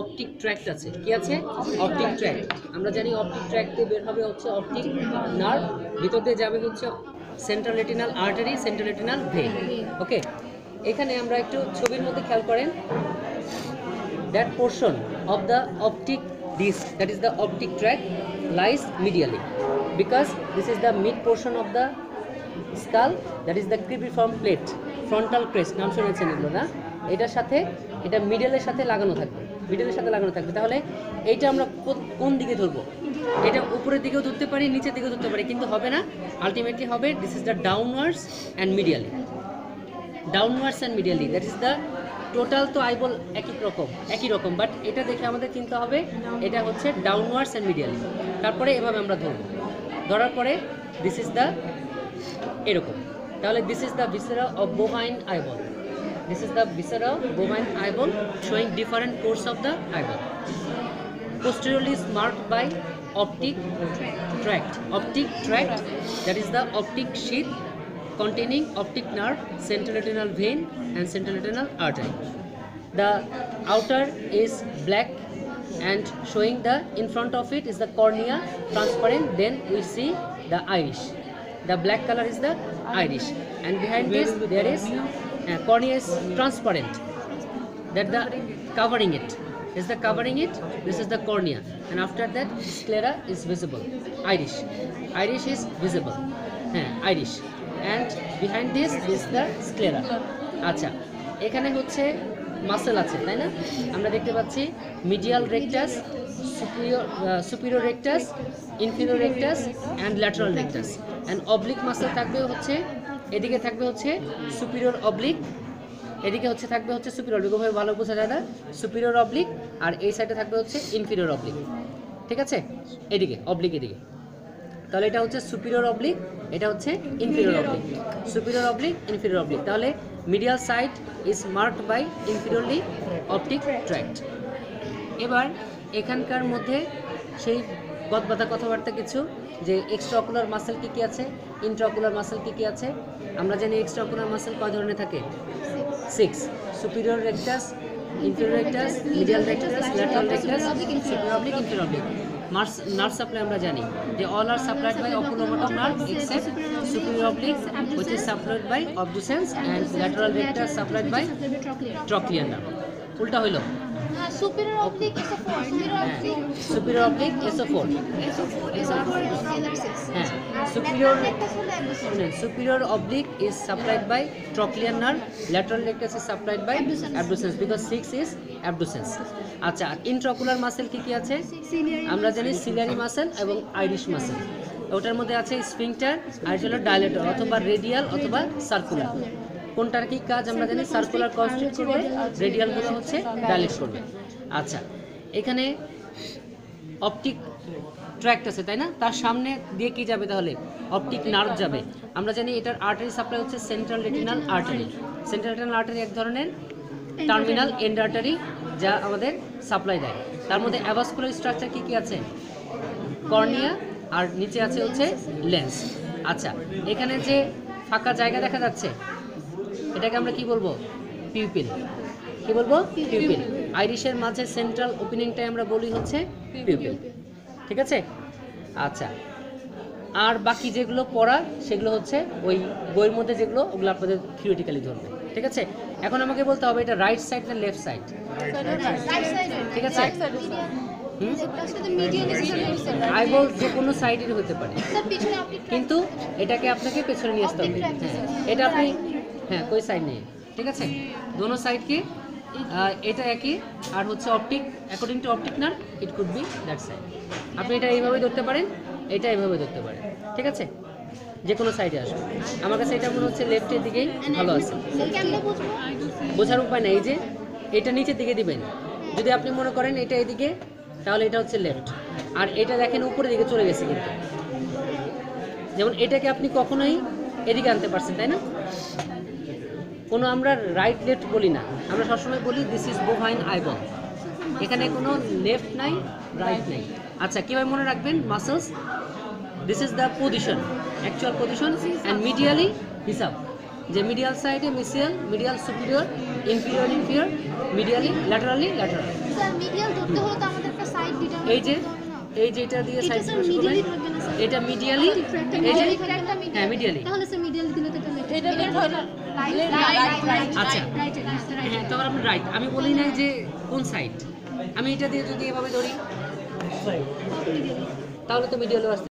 Optic tract আছে। কি আছে? Optic tract. আমরা জানি অপটিক ট্র্যাক্টে বের হবে হচ্ছে অপটিক নার্ভ। ভিতর দিয়ে যাবে হচ্ছে central retinal artery, central retinal vein okay? এখানে আমরা একটু ছবির মধ্যে খেয়াল করেন। That portion of the optic disc, that is the optic tract, lies medially because this is the mid portion of the skull, that is the cribriform plate, frontal crest নাম শুনেছেন এগুলো না? এটার সাথে, এটা মিডলের সাথে লাগানো থাকবে। মিডলের সাথে লাগানো থাকবে। তাহলে এইটা আমরা কোন দিকে ধরবো? এটা উপরের দিকেও ধরতে পারি, নিচের দিকেও ধরতে পারি, কিন্তু হবে না। আলটিমেটলি হবে this is the downwards and medially downwards and medially that is the total তো আইবল একই রকম একই রকম বাট এটা দেখে আমাদের চিন্তা হবে, এটা হচ্ছে ডাউনওয়ার্ডস অ্যান্ড মিডিয়ালি তারপরে এভাবে আমরা ধরবো। ধরার পরে দিস ইজ দ্য এরকম। তাহলে this is the viscera of bovine eyeball This is the viscera bovine eyeball showing different parts of the eyeball. Posteriorly is marked by optic tract. Optic tract that is the optic sheath containing optic nerve, central retinal vein and central retinal artery. The outer is black and showing the in front of it is the cornea transparent then we see the iris the black color is the iris and behind this there is cornea is transparent that the covering it is the covering it this is the cornea and after that sclera is visible iris iris is visible হ্যাঁ iris and behind this is the sclera আচ্ছা এখানে হচ্ছে muscle আছে তাই না আমরা দেখতে পাচ্ছি medial rectus superior superior rectus inferior rectus and lateral rectus and oblique muscle থাকবে হচ্ছে এদিকে থাকবে হচ্ছে সুপিরিয়র অবলিক এদিকে হচ্ছে থাকবে হচ্ছে সুপিরিয়র ওইভাবে ভালো বোঝা যায় না। সুপিরিয়র অবলিক আর এই সাইডে থাকবে হচ্ছে ইনফিরিয়র অবলিক ঠিক আছে? এদিকে অবলিক এদিকে। তাহলে এটা হচ্ছে সুপিরিয়র অবলিক এটা হচ্ছে inferior oblique superior oblique inferior oblique তাহলে medial side is marked by inferiorly optic tract এবার এখানকার মধ্যে সেই গদবাধা কথাবার্তা কিছু যে এক্সট্রা অকুলার মাসেল কী কী আছে ইন্ট্রাকুলার মাসেল কী কী আছে আমরা জানি এক্সট্রা অকুলার মাসেল কয় ধরনের থাকে? Six superior rectus inferior rectus medial rectus lateral rectus superior oblique inferior oblique Mars nerve supply আমরা জানি যে all are supplied by oculomotor nerve except superior oblique is supplied by obducens and lateral rectus supplied by trochlear nerve. উল্টা হইল। Superior oblique is a four. Inferior হ্যাঁ oblique superior oblique is a four. Six. হ্যাঁ superior Rectus superior oblique is supplied by trochlear nerve lateral rectus is supplied by Abducens. because 6 is abducens আচ্ছা intraocular muscle কি কি আছে আমরা জানি ciliary muscle এবং iris muscle ওটার মধ্যে আছে স্ফিংটার আর হলো ডাইলেটর অথবা রেডিয়াল অথবা সার্কুলার কোনটার কি কাজ আমরা জানি? সার্কুলার কনস্ট্রিক্ট করবে রেডিয়ালগুলো হচ্ছে ডাইলেট করবে। আচ্ছা এখানে অপটিক ট্র্যাক্ট আছে তাই না? তার সামনে দিয়ে কি যাবে তাহলে? অপটিক নার্ভ যাবে। আমরা জানি এটার আর্টারি সাপ্লাই হচ্ছে central retinal artery central retinal artery এক ধরনের টার্মিনাল এন্ড আর্টারি যা আমাদের সাপ্লাই দেয়। তার মধ্যে অ্যাভাসকুলার স্ট্রাকচার কি কি আছে? কর্নিয়া আর নিচে আছে হচ্ছে লেন্স আচ্ছা এখানে যে ফাঁকা জায়গা দেখা যাচ্ছে এটাকে আমরা কি বলব? পিউপিল। কি বলব? পিউপিল। আইরিশের মাঝে সেন্ট্রাল ওপেনিংটাই আমরা বলি হচ্ছে পিউপিল। ঠিক আছে? আচ্ছা। আর বাকি যেগুলো পড়া সেগুলো হচ্ছে ওই বইয়ের মধ্যে যেগুলো ওগুলো আপনাদের থিওরিটিক্যালি ধরবে। ঠিক আছে? এখন আমাকে বলতে হবে এটা রাইট সাইড না লেফট সাইড ঠিক আছে. আইবল যে কোনো সাইডের হতে পারে। কিন্তু এটাকে আপনাকে পেছনে নিয়ে আসতে হবে। হ্যাঁ। এটা আপনি হ্যাঁ কই সাইড নেই ঠিক আছে? দোনো সাইড কি? এটা একই, আর হচ্ছে optic according to optic nerve it could be that side আপনি এটা এইভাবে ধরতে পারেন, এটা এইভাবে ধরতে পারেন। ঠিক আছে? যে কোনো সাইডে আসবে আমার কাছে এটা মনে হচ্ছে লেফটের দিকেই ভালো আছে? বোঝার উপায় নেই যে, এটা নিচের দিকে দিবেন। যদি আপনি মনে করেন এটা এদিকে, তাহলে এটা হচ্ছে লেফট আর এটা দেখেন উপরের দিকে চলে গেছে কিন্তু। যেমন এটাকে আপনি কখনোই এদিকে আনতে পারছেন, তাই না? কোনো আমরা রাইট লেফট বলি না। আমরা সবসময় বলি দিস ইজ বোভাইন আইবল এখানে কোনো লেফট নাই রাইট নাই। আচ্ছা কীভাবে মনে রাখবেন? Muscles this is the position actual position and medially হিসাব। যে মিডিয়াল সাইডে mesial medial superior inferior inferior medially laterally lateral এই যে এই যে এটা দিয়ে সাইড এটা মিডিয়ালি হ্যাঁ মিডিয়ালি আচ্ছা। হ্যাঁ, রাইট আমি বলি না যে কোন সাইড আমি এটা দিয়ে যদি এভাবে ধরি, তাহলে তো মিডিয়ালও আসতে